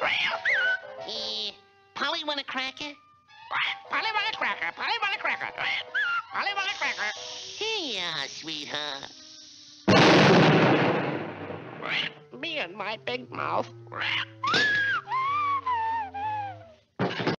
Uh, Eh, Polly want a cracker? Polly want a cracker. Polly want a cracker. Polly want a cracker. Here you uh, are, sweetheart. Me and my big mouth.